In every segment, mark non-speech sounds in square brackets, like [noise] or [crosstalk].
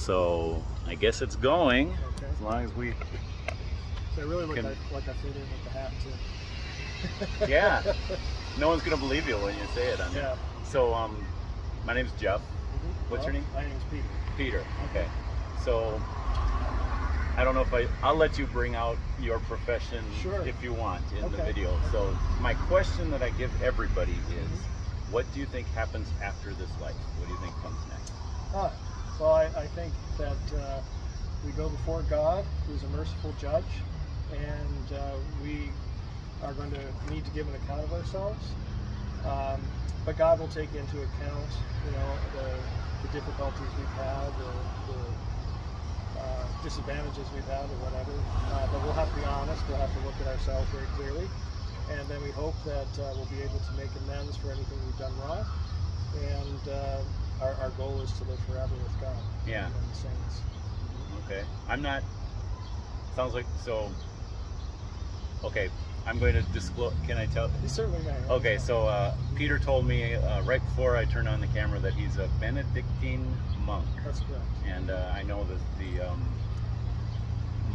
So I guess it's going Okay. as long as we. So I really look Can- like, like I fit in with the hat too. Yeah. [laughs] No one's gonna believe you when you say it. I mean. Yeah. So um, my name's Jeff. Mhm. What's your name? My name's Peter. Peter. Okay. So I don't know if I I'll let you bring out your profession Sure. if you want in the video. So my question that I give everybody is what do you think happens after this life? What do you think comes next? Ah, well, I, I think that uh, we go before God, who's a merciful judge, and uh, we are going to need to give an account of ourselves. Um, but God will take into account, you know, the, the difficulties we've had, the, the uh, disadvantages we've had, or whatever. Uh, but we'll have to be honest. We'll have to look at ourselves very clearly, and then we hope that uh, we'll be able to make amends for anything we've done wrong. And uh, our, our goal is to live forever with God Yeah. and the saints. Okay. I'm not. Sounds like so. Okay. I'm going to disclose. Can I tell? You certainly may. Okay. So uh, Peter told me uh, right before I turned on the camera that he's a Benedictine monk, That's correct. and uh, I know that the um,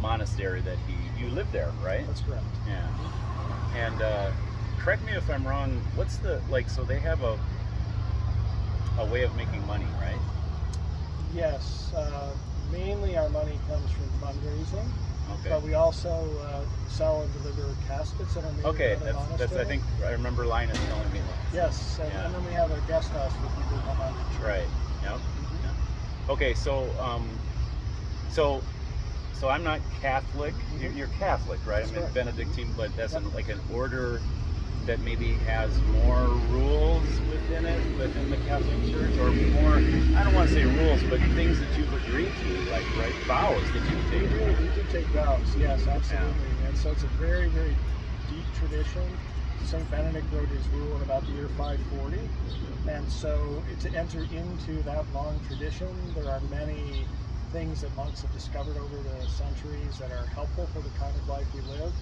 monastery that he you live there, right? That's correct. Yeah. And uh, correct me if I'm wrong. What's the like? So they have a a way of making money, right? Yes. Uh, mainly our money comes from fundraising, Okay. but we also uh, sell and deliver caskets that are made Okay, that's, that's I think I remember Linus telling me that. Yes, and, Yeah. and then we have a guest house for people who come church. Right. Yep. Mhm. Yeah. Okay, so um, so so I'm not Catholic. You're, Mhm. you're Catholic, right? That's I'm a. Benedictine, but that's Yep. an, like an order that maybe has more rules within it within the Catholic Church, or more. I don't want to say rules, but things that you've agreed to, like right vows that you've We do, we do take vows, yes, absolutely. And so it's a very, very deep tradition. St. Benedict wrote his rule in about the year 540. And so to enter into that long tradition, there are many things that monks have discovered over the centuries that are helpful for the kind of life we live.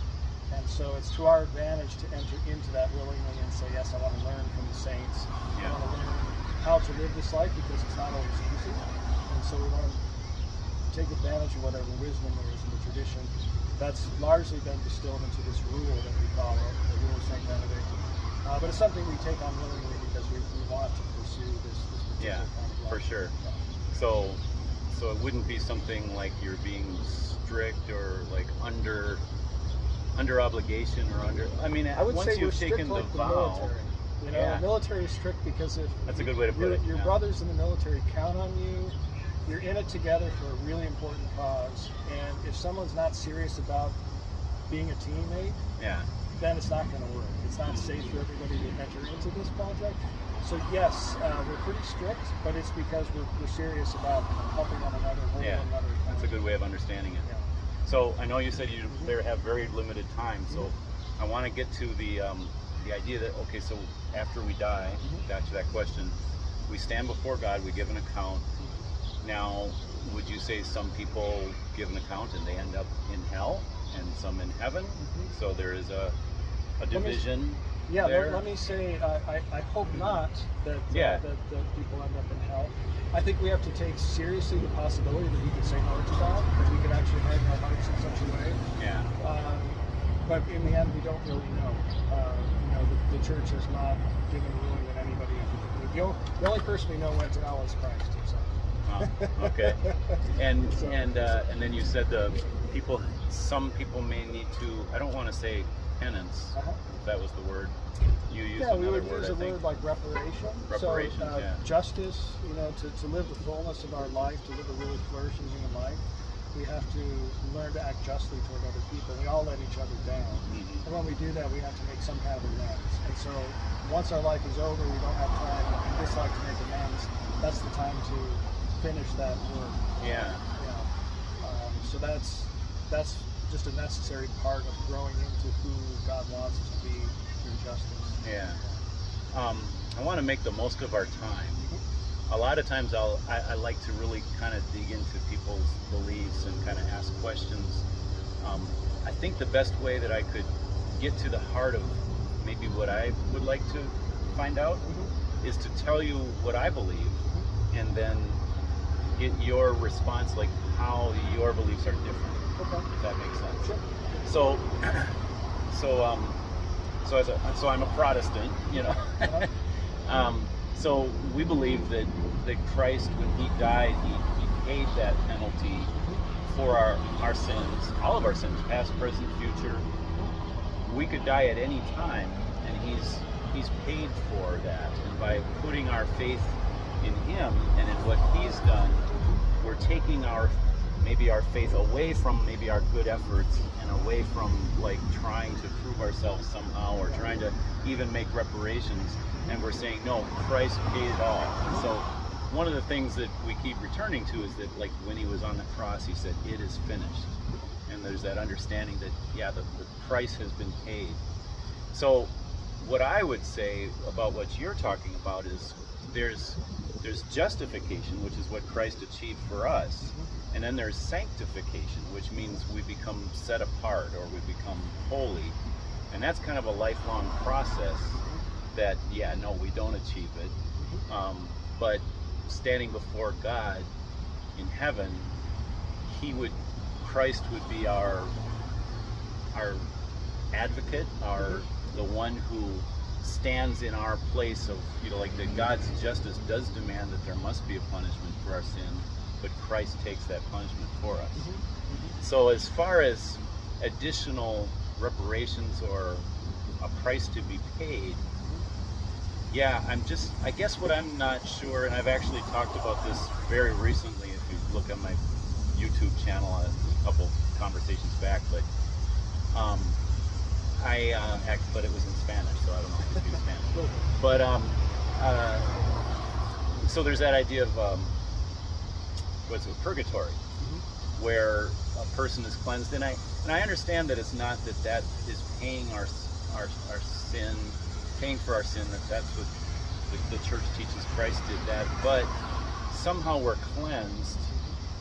And so it's to our advantage to enter into that willingly and say, yes, I want to learn from the saints. I Yeah. want to learn how to live this life because it's not always easy. And so we want to take advantage of whatever wisdom there is in the tradition. That's largely been distilled into this rule that we follow, the rule of St. Benedict. Uh, but it's something we take on willingly because we, we want to pursue this, this particular Yeah, kind of life. for sure. Yeah. So so it wouldn't be something like you're being strict or like under under obligation or under. I mean, I would once say you've taken like the the vow. military. You know, Yeah. military is strict because if That's a good way to put your, it, Your yeah. brothers in the military count on you. You're in it together for a really important cause, and if someone's not serious about being a teammate, Yeah. then it's not going to work. It's not safe for everybody to enter into this project. So yes, uh, we're pretty strict, but it's because we're, we're serious about helping one another, Yeah. another That's a good way of understanding it. Yeah. So I know you said you there have very limited time. So I want to get to the um, the idea that okay, so after we die, Mhm. back to that question, we stand before God, we give an account. Now, would you say some people give an account and they end up in hell, and some in heaven? Mhm. So there is a a division. Yeah, let, let me say, uh, I, I hope not that, uh, that, that people end up in hell. I think we have to take seriously the possibility that we could say no to God, that we could actually harden our hearts in such a way. Yeah. Um, but in the end, we don't really know. Uh, you know, the, the church has not given a ruling that anybody. The, o- the only person we know went to hell is Christ himself. Oh, [laughs] okay. And So- and uh, and then you said the people, some people may need to. I don't want to say penance. Uh-huh. That was the word you used. Yeah, we would word, use I a think. word like reparation. Reparations, so, uh, yeah. Justice, you know, to, to live the fullness of our life, to live a really flourishing human life, we have to learn to act justly toward other people. We all let each other down. Mhm. And when we do that, we have to make some kind of amends. And so once our life is over, we don't have time in this life to make amends. That's the time to finish that work. Yeah. Yeah. Um, so that's that's just a necessary part of growing into who justice. Yeah. Um, I want to make the most of our time. A lot of times, I'll I, I like to really kind of dig into people's beliefs and kind of ask questions. Um, I think the best way that I could get to the heart of maybe what I would like to find out is to tell you what I believe, and then get your response, like how your beliefs are different. Okay. If that makes sense. Sure. So, [clears throat] so um, so as a, so I'm a Protestant, you know. Uh-huh. [laughs] um, so we believe that that Christ, when He died, He, he paid that penalty for our our sins, all of our sins, past, present, future. We could die at any time, and He's He's paid for that, and by putting our faith in Him and in what He's done, we're taking our maybe our faith away from maybe our good efforts and away from like trying to prove ourselves somehow or trying to even make reparations. And we're saying no christ paid it all. And so one of the things that we keep returning to is that like when he was on the cross he said it is finished. And there's that understanding that yeah the, the price has been paid. So what i would say about what you're talking about is there's there's justification which is what christ achieved for us and then there's sanctification, which means we become set apart or we become holy. And that's kind of a lifelong process that, yeah, no, we don't achieve it. Um, but standing before God in heaven, He would, Christ would be our, our advocate, our, the one who stands in our place of, you know, like that God's justice does demand that there must be a punishment for our sin but Christ takes that punishment for us. Mm-hmm. So, as far as additional reparations or a price to be paid, yeah, I'm just, I guess what I'm not sure, and I've actually talked about this very recently, if you look on my YouTube channel a couple conversations back, but um, I, uh, but it was in Spanish, so I don't know if it's in Spanish. But, um, uh, so there's that idea of, um, what's it, purgatory, where a person is cleansed. And I and I understand that it's not that that is paying our our, our sin, paying for our sin. That that's what the, the church teaches. Christ did that, but somehow we're cleansed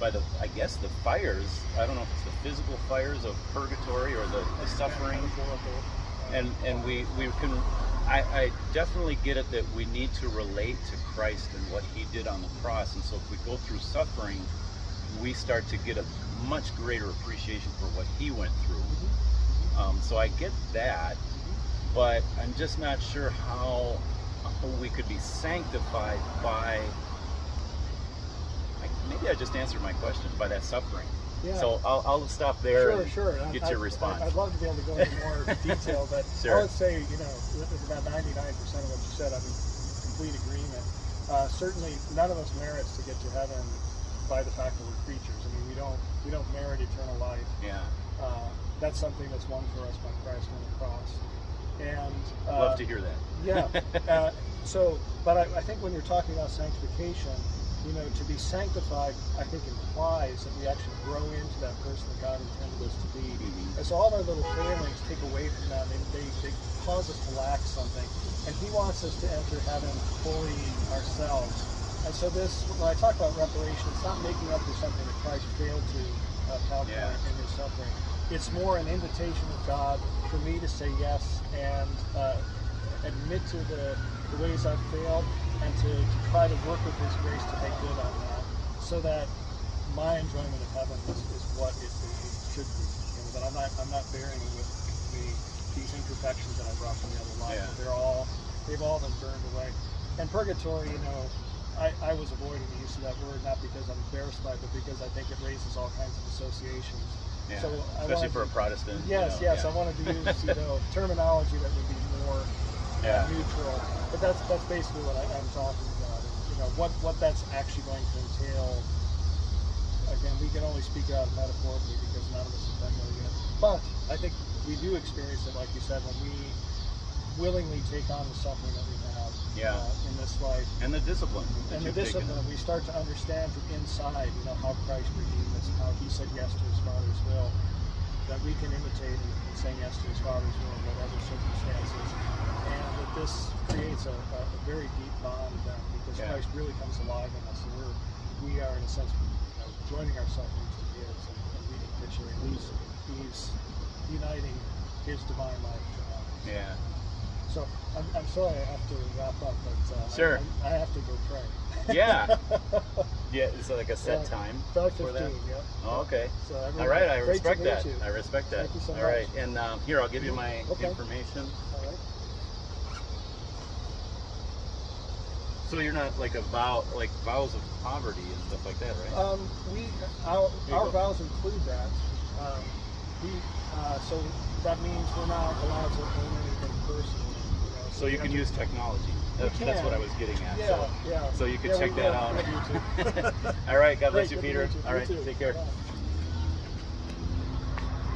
by the I guess the fires. I don't know if it's the physical fires of purgatory or the, the suffering. And and we we can. I, I definitely get it that we need to relate to Christ and what He did on the cross, and so if we go through suffering, we start to get a much greater appreciation for what He went through. Um, so I get that, but I'm just not sure how, how we could be sanctified by. Maybe I just answered my question by that suffering. Yeah. So I'll, I'll stop there Sure, and sure. Get I- your I- response. I'd love to be able to go into more [laughs] detail, but Sure. I would say, you know, with with about 99% of what you said, I'm in complete agreement. Uh, certainly, none of us merits to get to heaven by the fact that we're creatures. I mean, we don't we don't merit eternal life. yeah, Uh, that's something that's won for us by Christ on the cross. And uh, love to hear that. yeah. [laughs] Uh, so, but I, I think when you're talking about sanctification, you know, to be sanctified, I think implies that we actually grow into that person that God intended us to be. Mhm. And so all our little failings take away from that. They, they, they cause us to lack something. And He wants us to enter heaven fully ourselves. And so this, when I talk about reparation, it's not making up for something that Christ failed to uh, calculate Yeah. in His suffering. It's more an invitation of God for me to say yes and uh, admit to the, the ways I've failed and to, to try to work with His grace to make good on that so that my enjoyment of heaven is, is what it, it, should be. You know, that I'm not, I'm not bearing with the, these imperfections that I brought from the other life. Yeah. They're all, they've all been burned away. And purgatory, you know, I, I was avoiding the use of that word not because I'm embarrassed by it, but because I think it raises all kinds of associations. Yeah. So Especially for a to- Protestant. you Yes, know, yes. yeah. I wanted to use you know [laughs] terminology that would be more Yeah. neutral, but that's that's basically what I, I'm talking about. And, you know what what that's actually going to entail. Again, we can only speak out metaphorically because none of us have been there yet. But I think we do experience it, like you said, when we willingly take on the suffering that we have Yeah. uh, in this life And the discipline. and the you've taken. discipline, we start to understand from inside, you know, how Christ redeemed us, how He said yes to His Father's will, that we can imitate and, say yes to His Father's will in whatever circumstances, this creates a, a, a very deep bond because Yeah. Christ really comes alive in us, and we're we are in a sense you know, joining our sufferings to His and, and reading picture, and He's He's uniting His divine life to ours. Yeah. So I'm, I'm sorry I have to wrap up, but uh, Sure. I, I have to go pray. Yeah. [laughs] Yeah, it's like a set Yeah. time Five for fifteen. that? Yeah. Oh, okay. So All right, I respect that. I respect that. Thank you so All right, much. and um, here I'll give you my Okay. information. All right. So you're not like a vow, like vows of poverty and stuff like that, right? Um, we our, our vows include that. Um, we uh, so that means we're not allowed to own anything personally. You know, so you can use technology. That's, that's what I was getting at. Yeah, so, yeah. so you can Yeah, check that out. We have [laughs] YouTube. All right. God bless Great, you, Peter. you. All right. Take care. Bye.